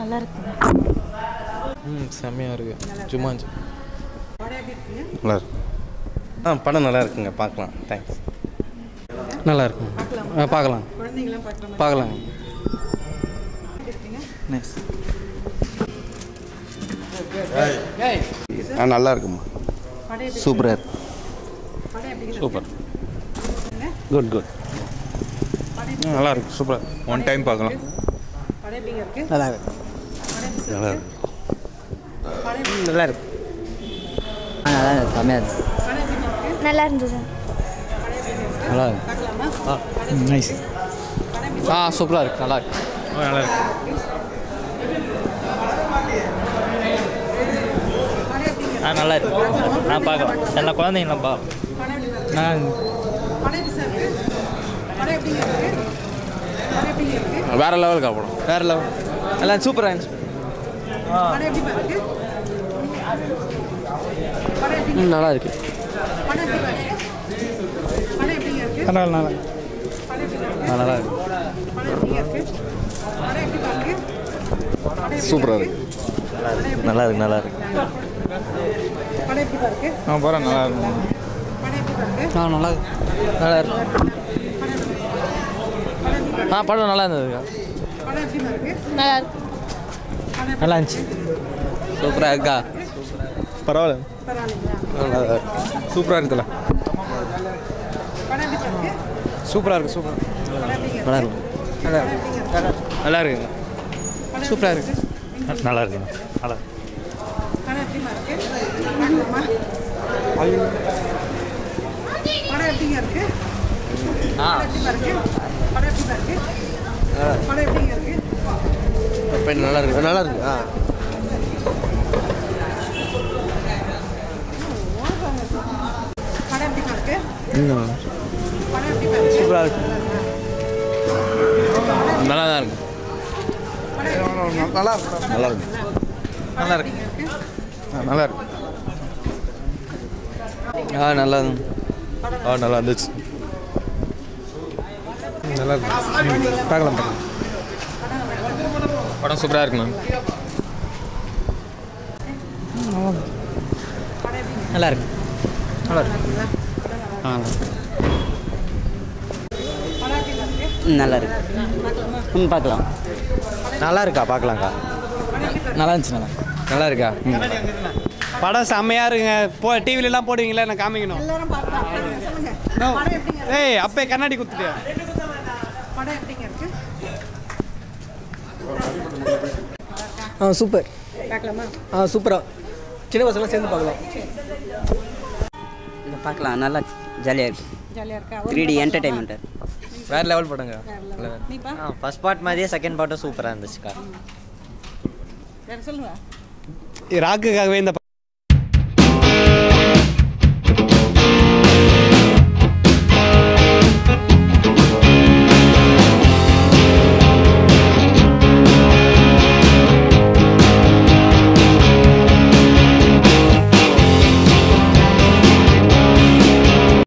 நல்லா இருக்குங்க ம் செம்மையாக இருக்குது சும்மா நல்லா இருக்கு. ஆ படம் நல்லா இருக்குங்க. பார்க்கலாம். தேங்க்ஸ் நல்லா இருக்கும் ஆ பார்க்கலாம். பார்க்கலாம். நைஸ் ஆ நல்லா இருக்குமா சூப்பராக இருக்கு? இருக்கு. சூப்பர். குட் குட் நல்லா இருக்கு. சூப்பர் ஒன் டைம் பார்க்கலாம். இருக்கு? நல்லா இருக்கு. நல்லா இருக்கு. இருக்கு படம் எப்படி நல்லா இருக்கு. நல்லா இருக்கு. செம்மையாக இருக்கு. படம் எப்படி இருக்கு? நல்லா இருந்தது. நல்லா இருக்கு. பார்க்கலாமா? நைஸ். ஆ சூப்பராக இருக்கு. நல்லா இருக்கு. நல்லா இருக்கு. ஆ நல்லா இருக்கு. நான் பார்க்கலாம் எல்லா குழந்தைங்களும் பா நான் வேற லெவலுக்கு படம் வேற லெவல். எல்லாம் சூப்பராக இருந்துச்சு. எப்படி நல்லா இருக்கு நல்லா நல்லா இருக்கு நல்லா இருக்கு சூப்பராக இருக்கு? நல்லா இருக்கு நல்லா இருக்கு ஆ படம் நல்லா இருக்கும் ஆ நல்லா நல்லா இருக்கு ஆ படம் நல்லா இருந்ததுக்கா நல்லா இருக்கு நல்லா இருந்துச்சு. சூப்பராக இருக்கா? பரவாயில்ல. சூப்பராக இருக்குல்ல சூப்பராக இருக்கு சூப்பர். படம் எப்படிங்க நல்லா இருக்கு. நல்லா நல்லா இருக்குங்க சூப்பராக இருக்கு. நல்லா இருக்குங்க நல்லா படம் எப்படிங்க இருக்கு ஆ எப்படிமா இருக்கு படம் எப்படிமா இருக்கு படம் எப்படிங்க இருக்கு நல்லா இருக்கு. நல்லா இருக்கு. ஆ. சூப்பராக இருக்கு. நல்லா தான் இருக்கு. நல்லா இருக்கு. நல்லா இருக்கு. நல்லா இருக்கு. நல்லா இருக்கு. ஆ நல்லா ஆ நல்லா இருந்துச்சு. நல்லா இருக்கு. பார்க்கலாம் பார்க்கலாம். படம் சூப்பராக இருக்கு மேம் நல்லா இருக்கு. நல்லா இருக்கு. ஆ ம், நல்லா இருக்கு. ம் பார்க்கலாம். நல்லா இருக்கா? பார்க்கலாம்க்கா. நல்லா இருந்துச்சு நல்லா நல்லா இருக்கா? படம் செம்மையா இருக்குங்க. போ டிவிலலாம் போடுவீங்களா நான் காமிக்கணும். எல்லாரும் பார்க்கலாம் சொல்லுங்க. படம் எப்படிங்க இருக்கு? ஏய் அப்பே கண்ணாடி குத்துட்டியா? படம் எப்படிங்க இருக்கு? ஆ சூப்பர். பார்க்கலாமா? ஆ சூப்பராக சின்ன பசங்களாம் சேர்ந்து பார்க்கலாம். இதை பார்க்கலாம். நல்லா ஜாலியாக இருக்கு. ஜாலியா இருக்கா? த்ரீ டி என்டர்டைன்மெண்ட்டு வேற லெவல் படங்க. ஃபர்ஸ்ட் பார்ட் மாதிரியே செகண்ட் பார்ட்டும் சூப்பராக இருந்துச்சுக்கா. வேற சொல்லுங்க. ராக்குக்காகவே இந்த